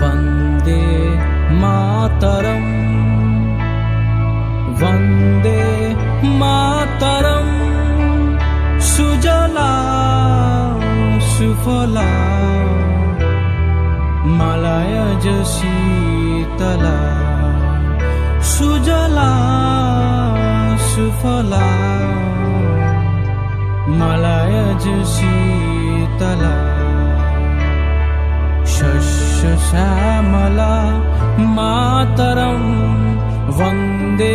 वन्दे मातरम् वन्दे मातरम् सुजला सुफला मलायज शीतल सुजला सुफला मलायज श्यामला मातरं वन्दे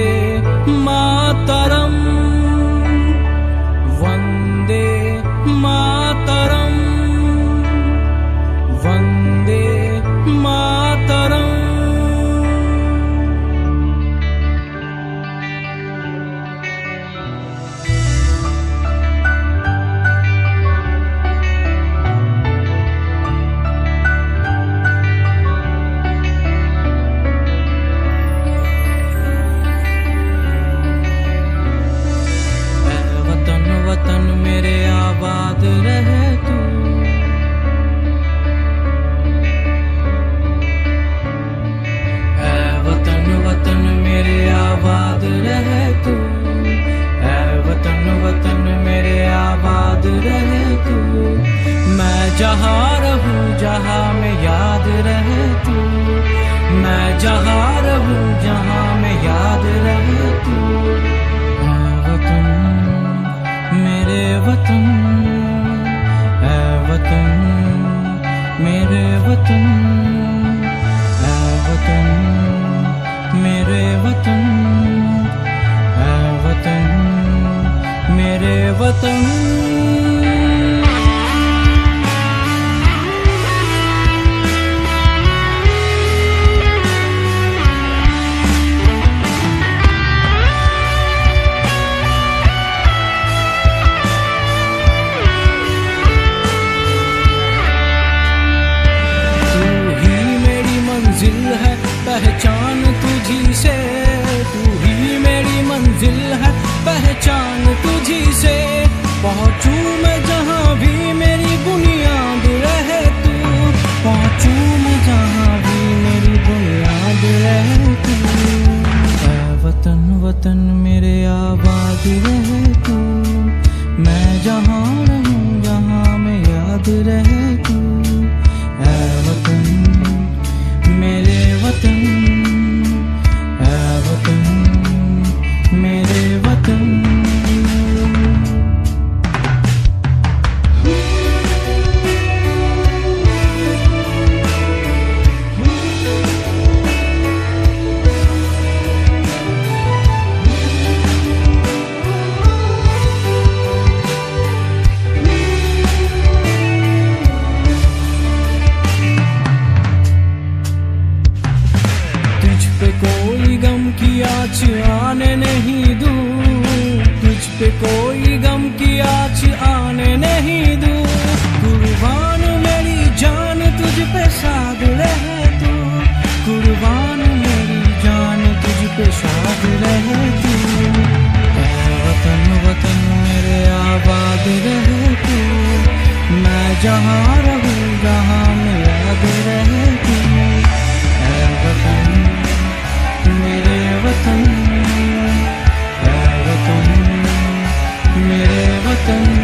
पर्वतम् पहुँचू मैं जहाँ भी मेरी बुनियाद रहे तू पहुँचू मैं जहाँ भी मेरी बुनियाद रहे तू वतन वतन मेरे आबाद रहे तू Thank you. मेरे वतन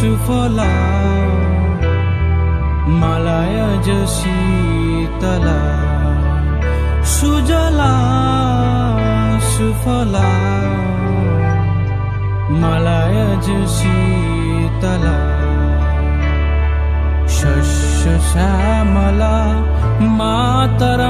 সুফলা মালায়জ শীতলা সুজলা সুফলা মালায়জ শীতলা শস্য শ্যামলা মাতরা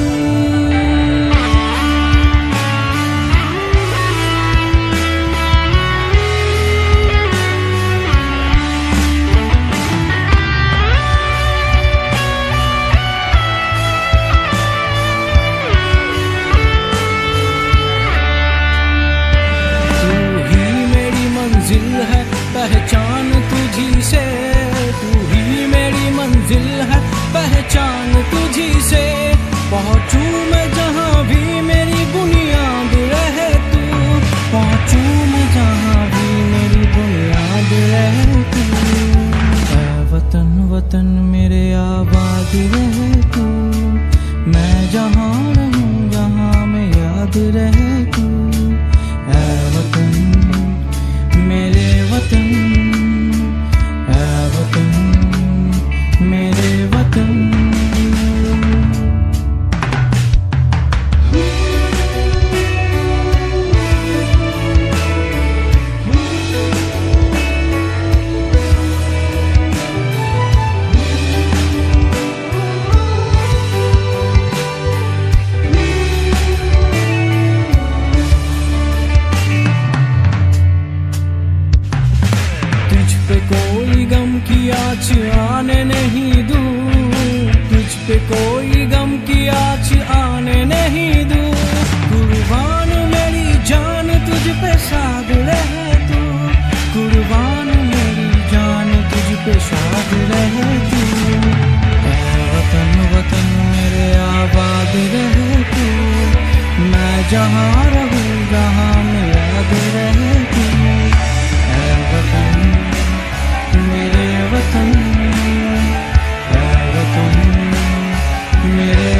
पहचान तुझी से पहुंचू मैं जहां भी मेरी बुनियाद रहे तू पहुंचू मैं जहां भी मेरी बुनियाद रहे तू वतन वतन मेरे आबाद रहे तू पे कोई गम की आज आने नहीं दू कुर्बान मेरी जान तुझ पे साग रहे तू कुर्बान मेरी जान तुझ पे साग रहे तू वतन वतन मेरे आबाद रहे तू मैं जहाँ minute.